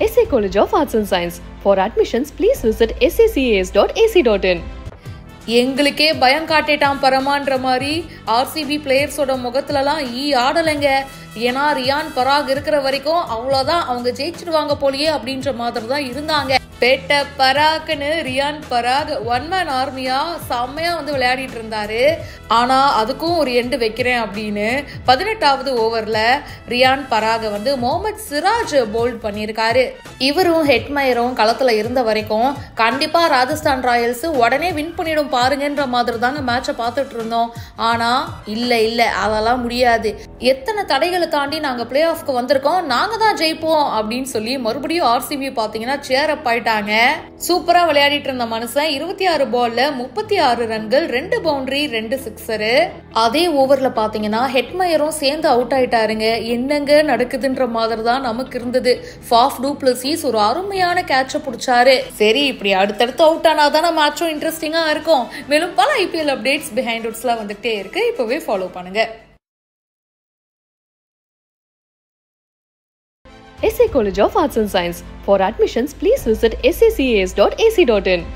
SA College of Arts and Science. For admissions, please visit sacas.ac.in. எங்களுக்கே பயம் காட்டிட்டான் பரமான்ற மாதிரி RCB பிளேயர்ஸோட முகத்துலலாம் ஈ ஆடலைங்க ஏன்னா ரியான் பராக் இருக்கிற வரைக்கும் அவ்வளோதான் அவங்க ஜெயிச்சிடுவாங்க போலயே அப்படின்ற மாதிரி தான் இருந்தாங்க பேட்ட பராக்னு ரியான் பராக் ஒன் மேன் ஆர்மியா செம்மையா வந்து விளையாடிட்டு இருந்தாரு. ஆனா அதுக்கும் ஒரு எண்டு வைக்கிறேன் அப்படின்னு பதினெட்டாவது ஓவர்ல ரியான் பராக வந்து முகமது சிராஜ் போல்ட் பண்ணியிருக்காரு. இவரும் ஹெட்மயரும் களத்துல இருந்த வரைக்கும் கண்டிப்பா ராஜஸ்தான் ராயல்ஸ் உடனே வின் பண்ணிடும் பாருங்கன்ற மாதிரி தாங்க மேட்சை பார்த்துட்டு இருந்தோம். ஆனா இல்ல இல்ல அதெல்லாம் முடியாது. எத்தனை தடைகளை தாண்டி நாங்க பிளே ஆஃப்க்கு வந்திருக்கோம் நாங்க தான் ஜெயிப்போம் அப்படின்னு சொல்லி மறுபடியும் ஆர்சிபி பாத்தீங்கன்னா சேர் அப் ஆயிட்டாங்க சூப்பரா விளையாடிட்டு இருந்த மனுஷன் இருபத்தி ஆறு பால்ல முப்பத்தி ஆறு ரன்கள் ரெண்டு பவுண்டரி ரெண்டு சிக்ஸரு அதே ஓவர்ல பாத்தீங்கன்னா ஹெட்மயரும் சேர்ந்து அவுட் ஆயிட்டாருங்க. என்னங்க நடக்குதுன்ற மாதிரி தான் நமக்கு இருந்தது. ஃபாஃப் டூப்ளசிஸ் ஒரு அருமையான கேட்ச பிடிச்சாரு. சரி இப்படி அடுத்தடுத்து அவுட் ஆனா தானே மேட்சும் இன்ட்ரெஸ்டிங்கா இருக்கும். மேலும் பல ஐபிஎல் அப்டேட்ஸ் பிஹைண்ட் உட்ஸ்லாம் வந்துட்டே இருக்கு. இப்பவே ஃபாலோ பண்ணுங்க. SA College of Arts and Science. For admissions, please visit sacas.ac.in.